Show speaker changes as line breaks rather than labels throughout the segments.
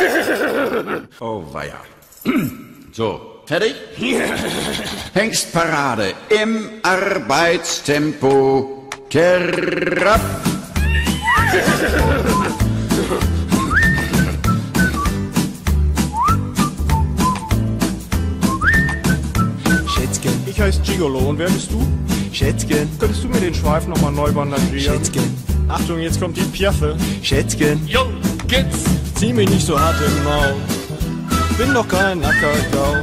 Oh, weia. So, fertig? Hengstparade im Arbeitstempo. Terrap.
Schätzchen,
Ich heiße Gigolo und wer bist du?
Schätzchen,
Könntest du mir den Schweif nochmal neu bandagieren?
Schätzchen,
Achtung, jetzt kommt die Piaffe.
Schätzchen,
Jo, geht's. Zieh mich nicht so hart im Maul. Bin doch kein Ackergau.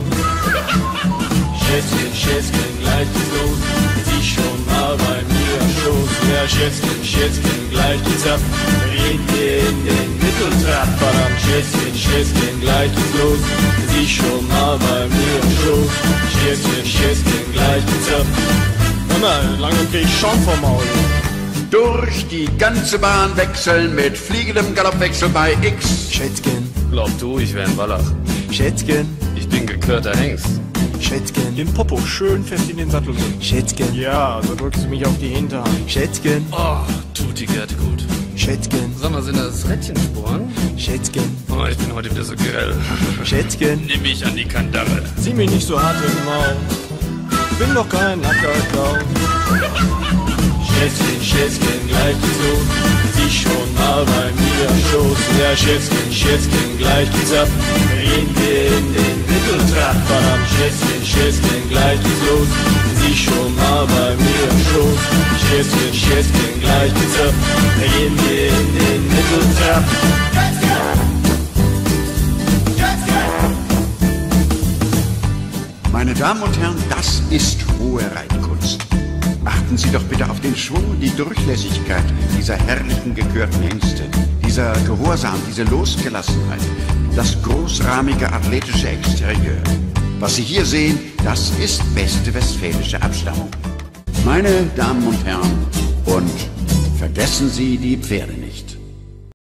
Schätzchen, Schätzchen, gleich geht's los. Sie schon mal bei mir am Schoß. Ja, Schätzchen, Schätzchen, gleich geht's ab. Gehen wir in den Mitteltrakt. Verdammt, Schätzchen, Schätzchen, gleich geht's los. Sie schon mal bei mir am Schoß. Schätzchen, Schätzchen, gleich geht's ab.
Hör mal, langsam krieg ich Schaum vom Maul.
Durch die ganze Bahn wechseln mit fliegendem Galoppwechsel bei X.
Schätzchen,
Glaub du, ich wär ein Wallach.
Schätzchen,
Ich bin gekörter Hengst.
Schätzchen,
Den Popo schön fest in den Sattel drücken.
Schätzchen,
Ja, so drückst du mich auf die Hinterhand.
Schätzchen,
Oh, tut die Gerte gut.
Schätzchen,
Sag mal, sind das Rädchensporen?
Schätzchen,
Oh, ich bin heute wieder so grell.
Schätzchen,
Nimm mich an die Kandare.
Zieh mich nicht so hart im Maul. Bin doch kein.
Schätzchen, Schätzchen, gleich los. Sie schon mal bei mir am Schoß. Ja, Schätzchen, Schätzchen, gleich ab. Gehen wir in den Mitteltrakt. Verdammt, Schätzchen, Schätzchen, gleich los. Sie schon mal bei mir am Schoß. Schätzchen, Schätzchen, gleich ab. Gehen wir in den Mitteltrakt.
Meine Damen und Herren, das ist hohe Reitkunst. Achten Sie doch bitte auf den Schwung, die Durchlässigkeit dieser herrlichen gekörten Hengste, dieser Gehorsam, diese Losgelassenheit, das großrahmige athletische Exterieur. Was Sie hier sehen, das ist beste westfälische Abstammung. Meine Damen und Herren, und vergessen Sie die Pferde nicht.